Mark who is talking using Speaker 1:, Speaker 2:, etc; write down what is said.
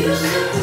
Speaker 1: You